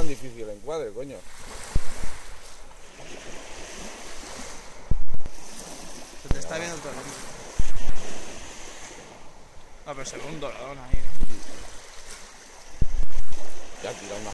tan difícil el encuadre, coño. Se te está viendo todo el mundo. Ah, pero se ve un doradón ahí. Ya tira una